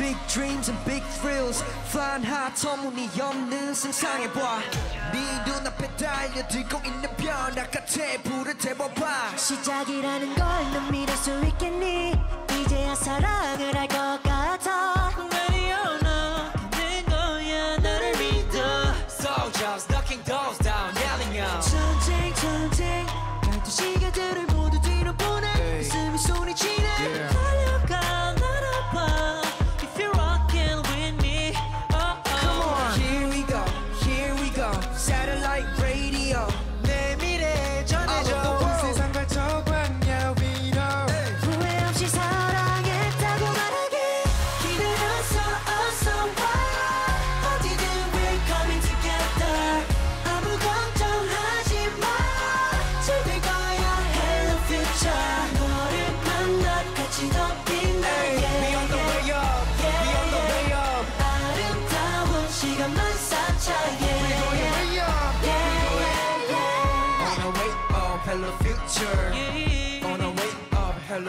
Big dreams and big thrills. Flying high 터무니 없는 상상해봐 네 눈앞에 달려들고 있는 변화 같아 불을 태워봐. 시작이라는 걸넌 믿을 수 있겠니? 이제야 사랑을 할것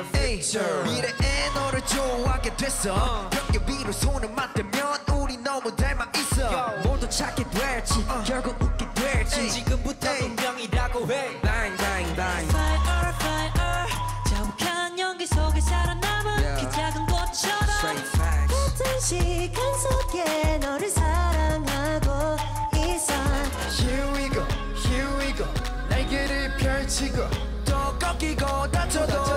미래에 너를 좋아하게 됐어. 벽에 위로 손을 맞대면 우리 너무 닮아 있어. 모두 찾게 될지. 결국 웃게 될지. 지금부터 운명이라고 해. Bang bang bang. Fire fire. 자욱한 연기 속에 살아남은 Yeah. 그 작은 꽃처럼 같은 시간 속에 너를 사랑하고 있어. Here we go Here we go. 날개를 펼치고 또 꺾이고 다쳐도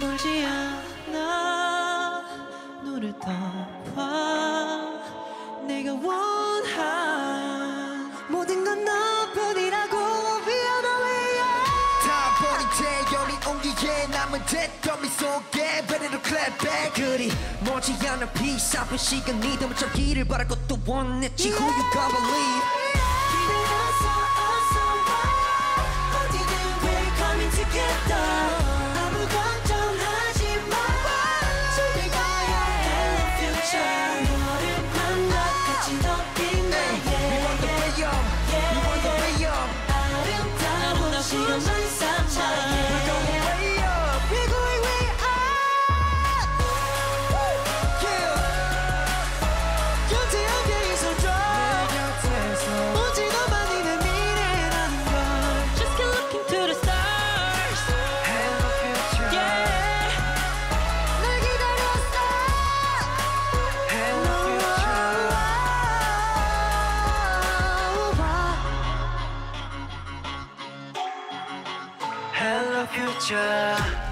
멀지 않아. 눈을 떠봐 속에 Ready to clap back. 그리 멀지 않은 peace 아픈 시간이 더 짧기를 바랄 것도 원했지. Who you gonna believe? 기다렸어 어서 와 어디든 we're coming together 아무 걱정 future.